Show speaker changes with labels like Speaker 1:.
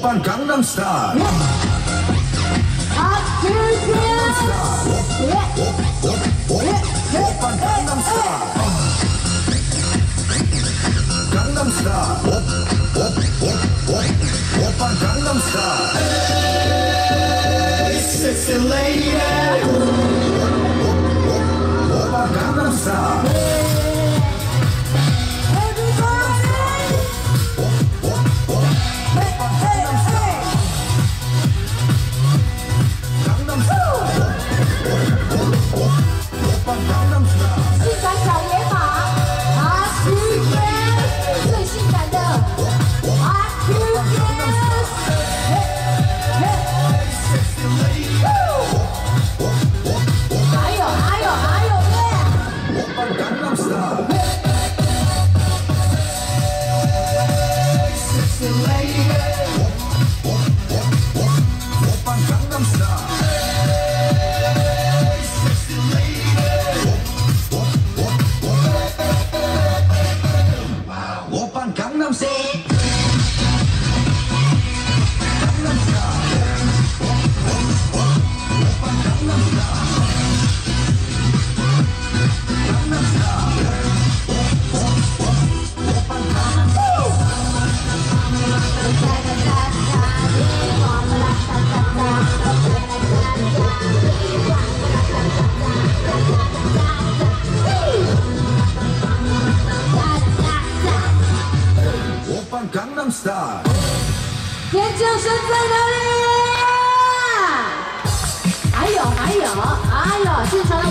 Speaker 1: Chopin Gangnam Style.
Speaker 2: Up to Gangnam Style.
Speaker 1: Gangnam Style. Gangnam Style. Sexy lady. Gangnam Style. Star。
Speaker 2: 研究生在哪里？还有还有，哎呦，现场的